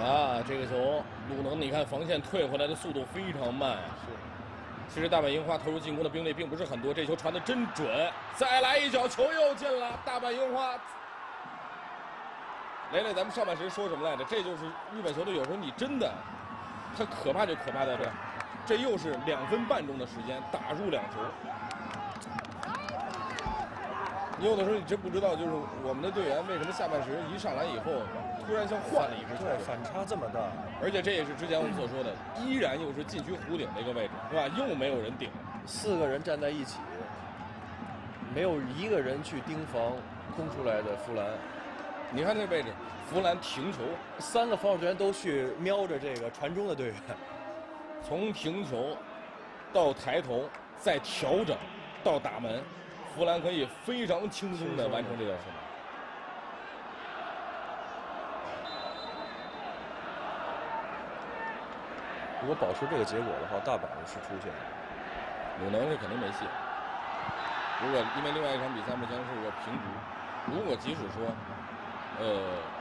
啊，这个球，鲁能，你看防线退回来的速度非常慢。是。其实大阪樱花投入进攻的兵力并不是很多，这球传的真准。再来一脚，球又进了。大阪樱花。雷雷，咱们上半时说什么来着？这就是日本球队有时候你真的，他可怕就可怕在这，这又是两分半钟的时间打入两球。你有的时候你真不知道，就是我们的队员为什么下半时一上来以后，突然像换了一支球队，反差这么大。而且这也是之前我们所说的，依然又是禁区弧顶的一个位置，是吧？又没有人顶，四个人站在一起，没有一个人去盯防空出来的弗兰。你看这位置，弗兰停球，三个防守队员都去瞄着这个传中的队员，从停球到抬头再调整到打门，弗兰可以非常轻松的完成这件事。如果保持这个结果的话，大阪是出线，鲁能是肯定没戏。如果因为另外一场比赛目前是个平局，如果即使说。呃。